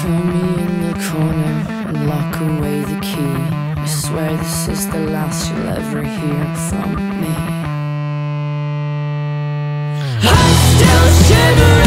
Throw me in the corner and lock away the key. I swear this is the last you'll ever hear from me. I'm still shivering.